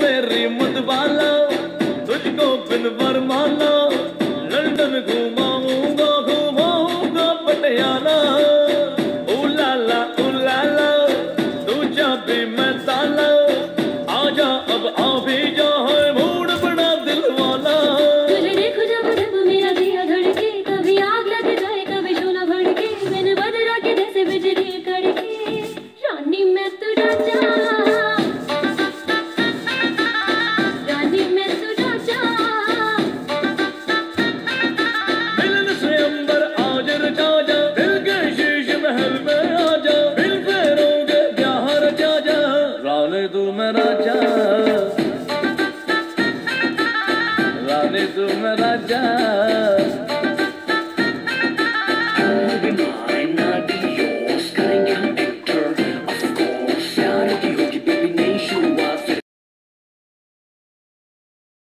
तेरी मुदबाला तुझको बिन वरमाला, लंदन घुमाऊँगा घुमाऊँगा पटियाला। उलाला उलाला, तू जा भी मैं ताला, आजा अब आ भी जा। राने तू मेरा जा राने तू मेरा जा